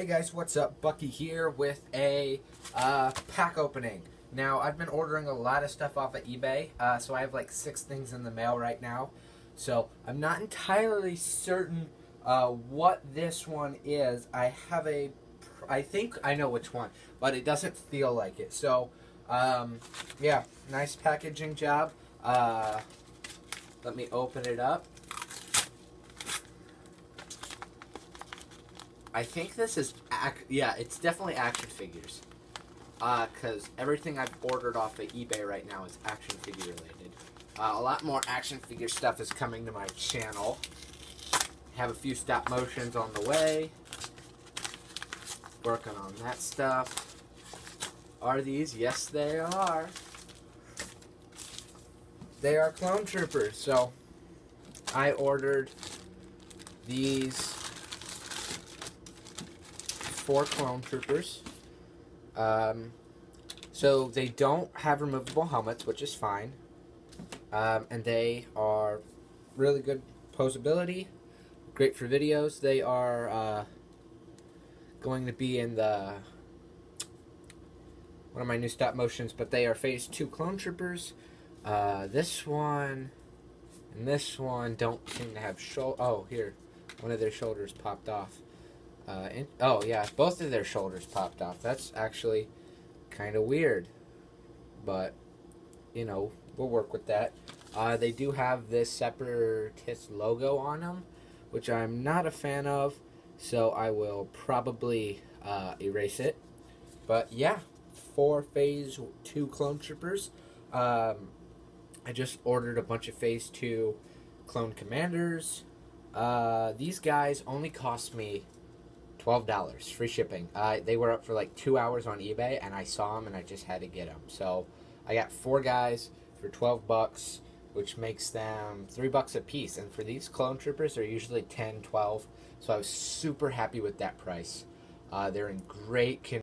Hey guys, what's up? Bucky here with a uh, pack opening. Now, I've been ordering a lot of stuff off of eBay, uh, so I have like six things in the mail right now. So, I'm not entirely certain uh, what this one is. I have a, I think I know which one, but it doesn't feel like it. So, um, yeah, nice packaging job. Uh, let me open it up. I think this is, ac- yeah, it's definitely action figures. Uh, Because uh, everything I've ordered off of eBay right now is action figure related. Uh, a lot more action figure stuff is coming to my channel. Have a few stop motions on the way. Working on that stuff. Are these? Yes, they are. They are clone troopers. So, I ordered these four clone troopers. Um, so they don't have removable helmets, which is fine. Um, and they are really good posability, great for videos. They are uh, going to be in the one of my new stop motions, but they are phase two clone troopers. Uh, this one and this one don't seem to have shoulder. Oh, here, one of their shoulders popped off. Uh, in, oh yeah, both of their shoulders popped off. That's actually kind of weird, but you know we'll work with that. Uh, they do have this separatist logo on them, which I'm not a fan of, so I will probably uh, erase it. But yeah, four Phase Two clone troopers. Um, I just ordered a bunch of Phase Two clone commanders. Uh, these guys only cost me twelve dollars free shipping. Uh, they were up for like two hours on eBay, and I saw them and I just had to get them. So I got four guys for twelve bucks, which makes them three bucks a piece. And for these clone troopers, they're usually 10, 12. So I was super happy with that price. Uh, they're in great condition.